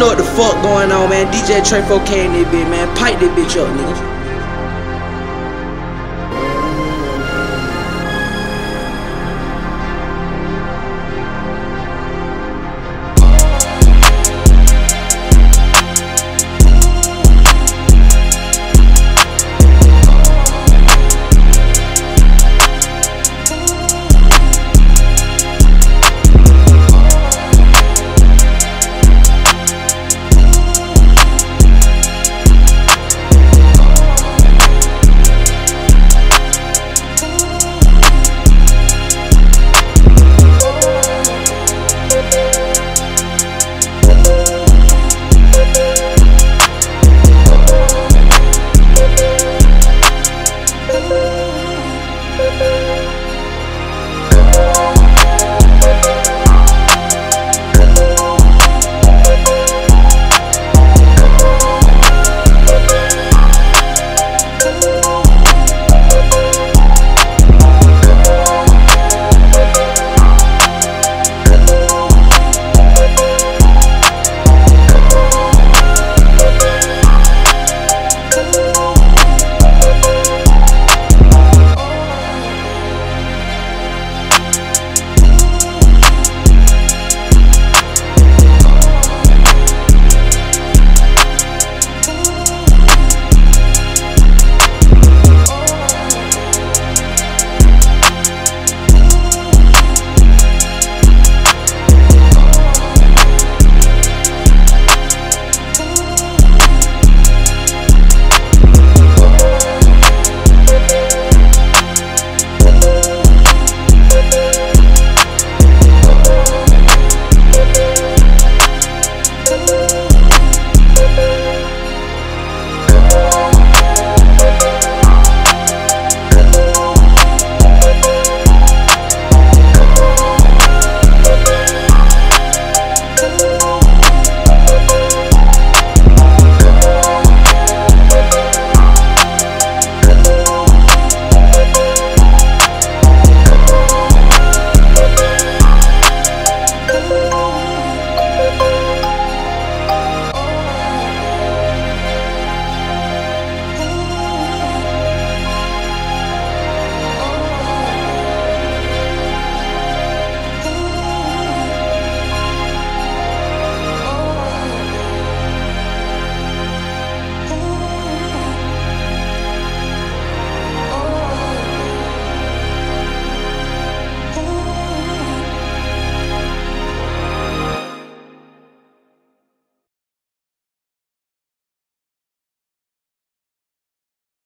know what the fuck going on, man. DJ Trey 4K in this bitch, man. Pipe that bitch up, nigga.